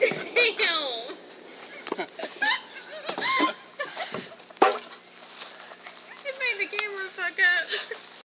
Damn! it made the camera fuck up.